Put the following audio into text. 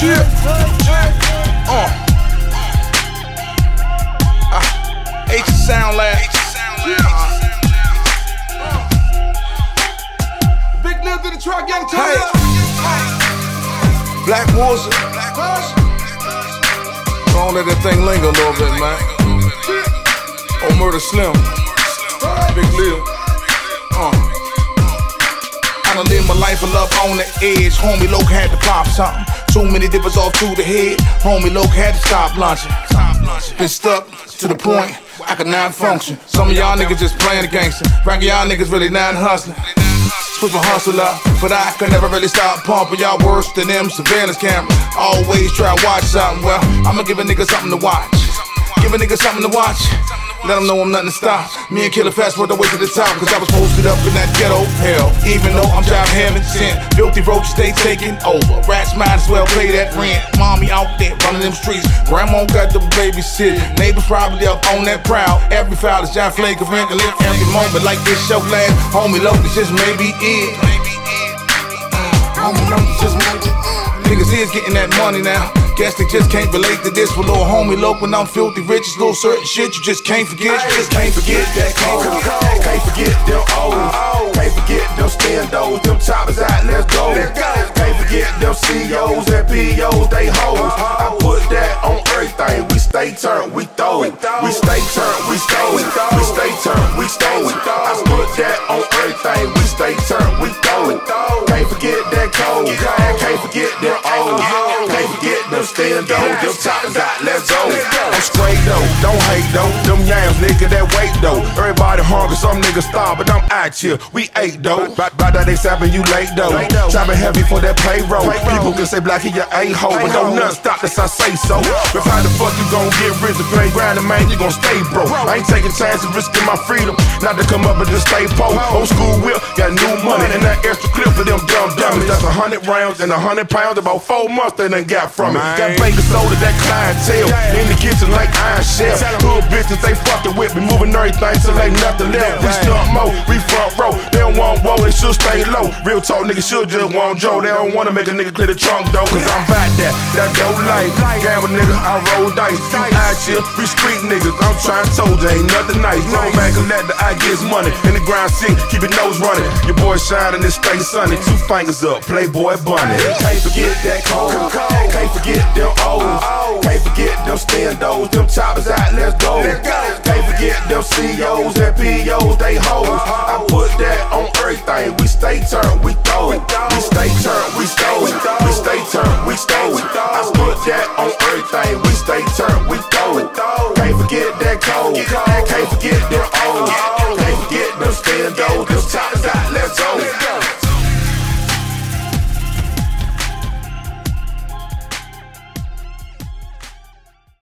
Chip. Uh. Uh. H Sound Lab. Big live to the truck, young Hey. Black Woodson. Don't let that thing linger a little bit, man. Oh, Murder Slim. Big Lyl. Uh. I done lived my life of love on the edge. Homie Loke had to pop something. Too many dippers off to the head. Homie Loke had to stop lunching. Been stuck to the point I could not function. Some of y'all niggas just playing the gangster. Rank y'all niggas really not hustling. Switch my hustle up, but I could never really stop pumping. Y'all worse than them surveillance cameras. Always try to watch something. Well, I'ma give a nigga something to watch. Give a nigga something to watch. Let them know I'm nothing to stop. Me and Killer Fast worked our way to the top, cause I was posted up in that ghetto hell. Even though I'm job heaven sent, filthy roaches they taking over. Rats might as well pay that rent. Mommy out there running them streets. Grandma got the babysit. Neighbors probably up on that proud. Every foul is John Flagrant and live every moment like this show last. Homie, low, this just maybe it. Homie, this just maybe Niggas is getting that money now. Guess they just can't relate to this. For little homie loc when I'm filthy rich, it's little certain shit you just can't forget. You just can't forget that cold. Can't forget them O's. Can't forget them standos. Them choppers out, let's go. Can't forget them COs and POs, they hoes. I put that on everything. We stay turned, we throw it. We stay turned, we stole it. We stay turned, we stole it. I put that on everything. We stay turned, we throw it. Can't forget that code. Can't forget. Can't them standos. Them choppers out, let's go. I'm straight though, don't hate though. Them yams, nigga, that weight though. Everybody hungry, some niggas starve, but I'm out here. We ate though. By, by that they sapping you late though. Chopping heavy for that payroll. People can say black, he your a-hole, but don't nothing stop this, I say so. But how the fuck you gon' get rich? The playground, man, you gon' stay broke. I ain't taking chances, risking my freedom. Not to come up and just stay poor. Old school whip, got new money, hundred rounds and a hundred pounds, about four months they done got from it. Got baking soda, that clientele. In the kitchen like iron shell. Hood bitches, they fucking with me, moving everything till ain't nothing left. We stunt mo, we front row. They don't want woe, they should stay low. Real talk, niggas should just want Joe. They don't wanna make a nigga clear the trunk though, cause I'm back there. That dope life. Gamble nigga, I roll dice. You out here, we street niggas. I'm trying to told you, ain't nothing nice. No man can let the eye get money. In the grind sick, keep your nose running. Your boy shining, it stay sunny. Two fingers up, Playboy bunny. Can't forget that cold. Can't forget them O's. Can't forget them standos. Them choppers out, let's go. Can't forget them COs and POs, they hoes. I put that on everything. We stay turned, we throw it. We stay turned, we stole it. We stay turned, we stole it. I put that on everything. We stay turned, we throw it. Can't forget that code. Can't forget them O's.